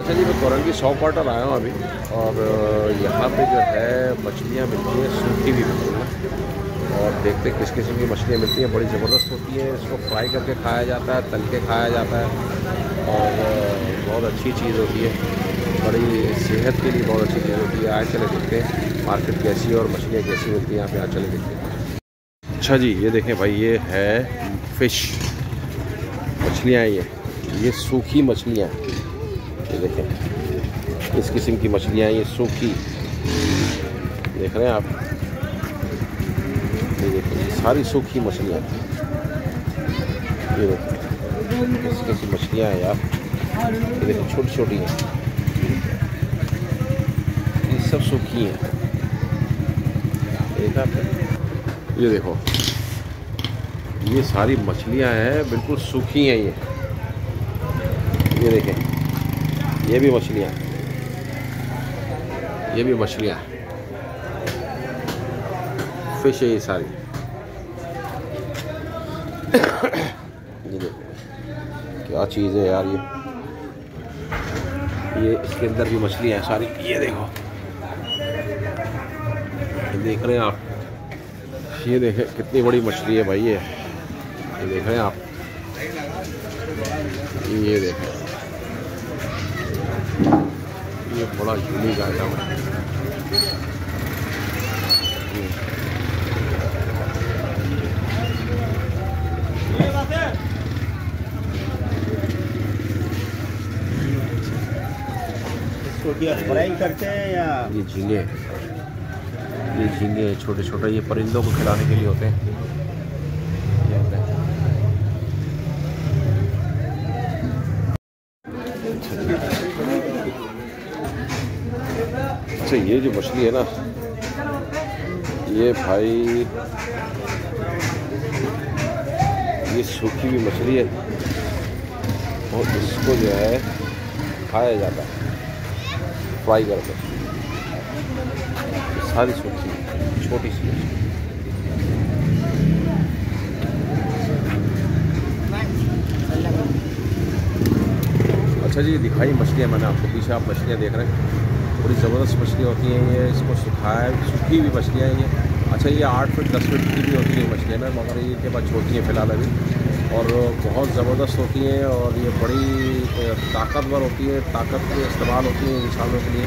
अच्छा जी, मैं कोरंगी सौ क्वार्टर आया हूँ अभी, और यहाँ पे जो है मछलियाँ मिलती हैं, सूखी भी मिलती हैं और देखते किस किस्म की मछलियाँ मिलती हैं, बड़ी ज़बरदस्त होती है, इसको फ्राई करके खाया जाता है, तल के खाया जाता है, और बहुत अच्छी चीज़ होती है, बड़ी सेहत के लिए बहुत अच्छी चीज़ होती है आज चले देखते हैं, मार्केट कैसी है और मछलियाँ कैसी मिलती हैं यहाँ पे आज चले देखते हैं। अच्छा जी, ये देखें भाई, ये है फ़िश, मछलियाँ ये ये सूखी मछलियाँ ये देखें। इस किस्म की मछलियाँ, ये सूखी। देख रहे हैं आप? ये देखें सारी सूखी मछलियाँ। ये देखें, इस किस्म मछलियाँ हैं यार। ये देखें छोटी छोटी हैं। ये सब सूखी हैं। देखा ये देखो। ये सारी मछलियाँ हैं, बिल्कुल सूखी हैं ये। ये देखें। ये भी मछलियाँ। ये भी मछलियाँ। फ़िश है ये सारी। ये देखो। क्या चीज़ है यार ये? ये इसके अंदर भी मछलियाँ हैं सारी। ये देखो। ये देख रहे हैं आप? ये देखें कितनी बड़ी मछली है भाई ये। ये देख रहे हैं आप? ये देखें। ये बड़ा यूनिक आइटम है। फ्राई करते हैं या? ये झींगे। ये झींगे छोटे छोटे ये परिंदों को खिलाने के लिए होते हैं अच्छा ये जो मछली है ना, ये भाई, ये सूखी हुई मछली है और इसको जो है खाया जाता है फ्राई करके। सारी सूखी, छोटी सी मछली। अच्छा जी, दिखाई मछलियाँ मैंने आपको पीछे, आप मछलियाँ देख रहे हैं। बड़ी ज़बरदस्त मछलियाँ होती हैं ये, इसको सुखाया सूखी हुई मछलियाँ हैं ये। अच्छा ये आठ फीट, दस फीट की भी होती है मछलियाँ ना, मगर ये के बाद छोटी हैं फ़िलहाल अभी। और बहुत ज़बरदस्त होती हैं और ये बड़ी ताकतवर होती है, ताकत के इस्तेमाल होती है इंसानों के लिए।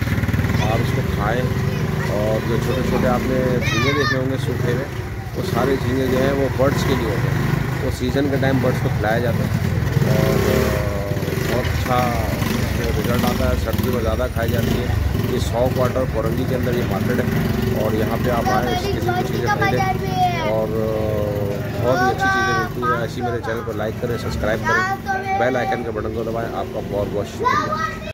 आप इसको खाएँ और जो छोटे छोटे आपने झींगे देखे होंगे सूखे में, वो सारे झींगे जो हैं वो बर्ड्स के लिए होते हैं। वो सीज़न के टाइम बर्ड्स को खिलाया जाता है। और बहुत अच्छा रिज़ल्ट आता है, सर्दी में ज़्यादा खाई जाती है। ये सौ क्वार्टर कोरंगी के अंदर ये मार्केट है और यहाँ पे आप आएँ इसके लिए की चीज़ें खरीदें और बहुत ही अच्छी चीज़ें मिलती हैं ऐसी मेरे चैनल को। लाइक करें सब्सक्राइब करें बेल आइकन के बटन को दबाएँ आपका बहुत बहुत शुक्रिया।